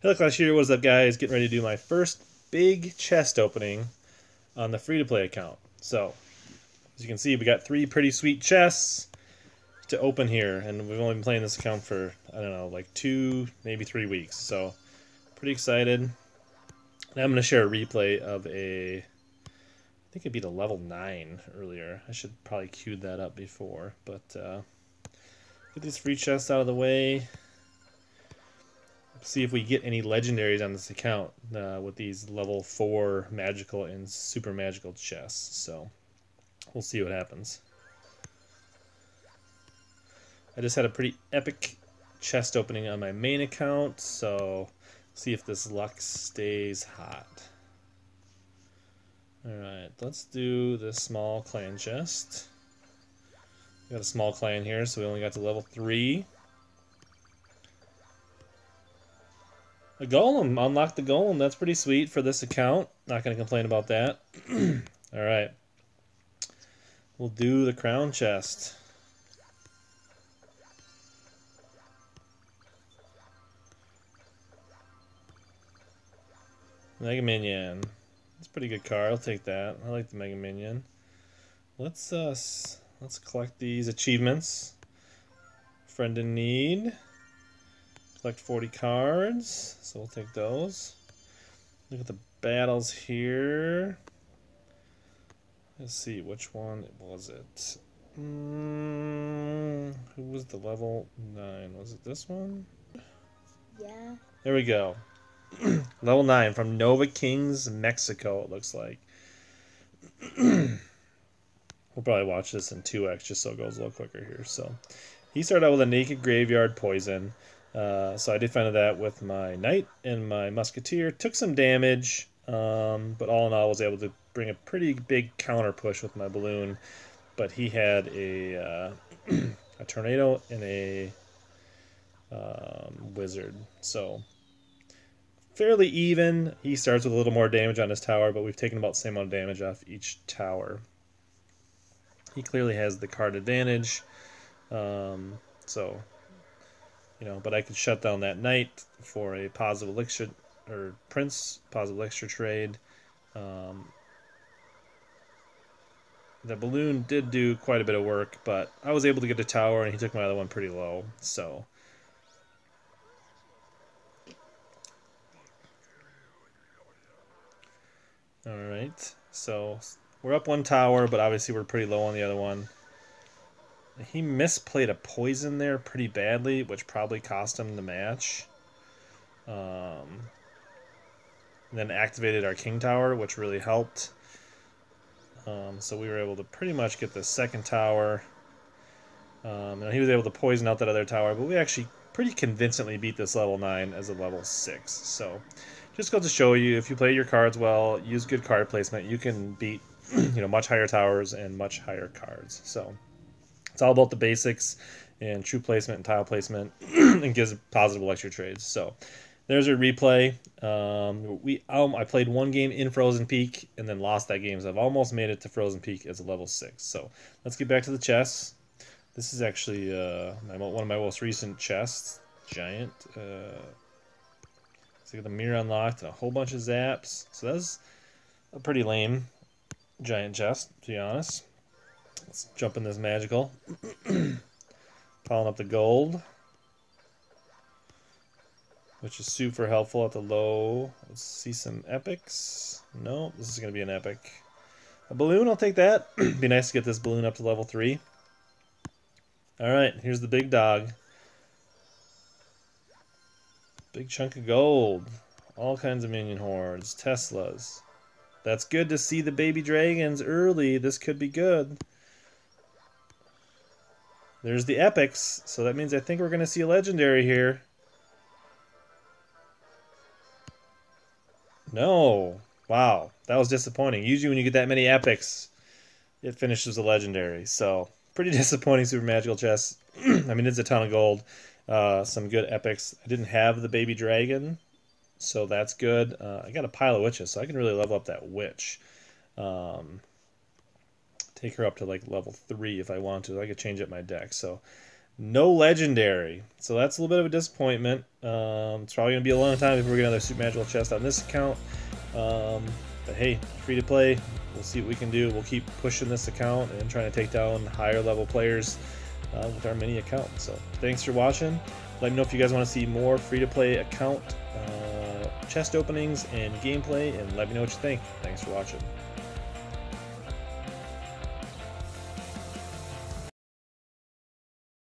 Hella Clash here, what's up guys? Getting ready to do my first big chest opening on the free-to-play account. So, as you can see, we got three pretty sweet chests to open here, and we've only been playing this account for, I don't know, like two, maybe three weeks. So, pretty excited. I'm going to share a replay of a, I think it beat a level 9 earlier. I should probably queued that up before, but uh, get these free chests out of the way see if we get any legendaries on this account uh, with these level 4 magical and super magical chests. So we'll see what happens. I just had a pretty epic chest opening on my main account, so see if this luck stays hot. Alright, let's do the small clan chest. We got a small clan here, so we only got to level 3. A golem. Unlock the golem. That's pretty sweet for this account. Not going to complain about that. Alright. We'll do the crown chest. Mega Minion. That's a pretty good card. I'll take that. I like the Mega Minion. Let's uh let's collect these achievements. Friend in need. Collect 40 cards, so we'll take those. Look at the battles here. Let's see, which one was it? Mm, who was the level 9? Was it this one? Yeah. There we go. level 9 from Nova Kings, Mexico, it looks like. we'll probably watch this in 2x just so it goes a little quicker here. So he started out with a Naked Graveyard Poison. Uh, so I defended that with my knight and my musketeer. Took some damage, um, but all in all, was able to bring a pretty big counter push with my balloon. But he had a uh, a tornado and a um, wizard, so fairly even. He starts with a little more damage on his tower, but we've taken about the same amount of damage off each tower. He clearly has the card advantage, um, so you know, but I could shut down that knight for a positive elixir or prince positive elixir trade. Um, the balloon did do quite a bit of work, but I was able to get a tower, and he took my other one pretty low. So. All right, so we're up one tower, but obviously we're pretty low on the other one. He misplayed a poison there pretty badly, which probably cost him the match. Um, then activated our King Tower, which really helped. Um, so we were able to pretty much get the second tower. Um, and he was able to poison out that other tower, but we actually pretty convincingly beat this level 9 as a level 6. So just goes to show you, if you play your cards well, use good card placement, you can beat you know much higher towers and much higher cards. So it's all about the basics and true placement and tile placement and gives positive elixir trades. So there's a replay. Um, we um, I played one game in Frozen Peak and then lost that game. So I've almost made it to Frozen Peak as a level six. So let's get back to the chests. This is actually uh, my, one of my most recent chests. Giant. Uh, so get the mirror unlocked and a whole bunch of zaps. So that's a pretty lame giant chest, to be honest. Let's jump in this magical. Piling up the gold. Which is super helpful at the low. Let's see some epics. No, this is going to be an epic. A balloon, I'll take that. be nice to get this balloon up to level 3. Alright, here's the big dog. Big chunk of gold. All kinds of minion hordes. Teslas. That's good to see the baby dragons early. This could be good. There's the epics, so that means I think we're going to see a legendary here. No. Wow, that was disappointing. Usually when you get that many epics, it finishes a legendary. So, pretty disappointing super magical chest. I mean, it's a ton of gold. Uh, some good epics. I didn't have the baby dragon, so that's good. Uh, I got a pile of witches, so I can really level up that witch. Um, take her up to like level three if I want to. I could change up my deck. So No legendary. So that's a little bit of a disappointment. Um, it's probably going to be a long time before we get another Super Magical chest on this account. Um, but hey, free to play. We'll see what we can do. We'll keep pushing this account and trying to take down higher level players uh, with our mini account. So thanks for watching. Let me know if you guys want to see more free to play account uh, chest openings and gameplay, and let me know what you think. Thanks for watching.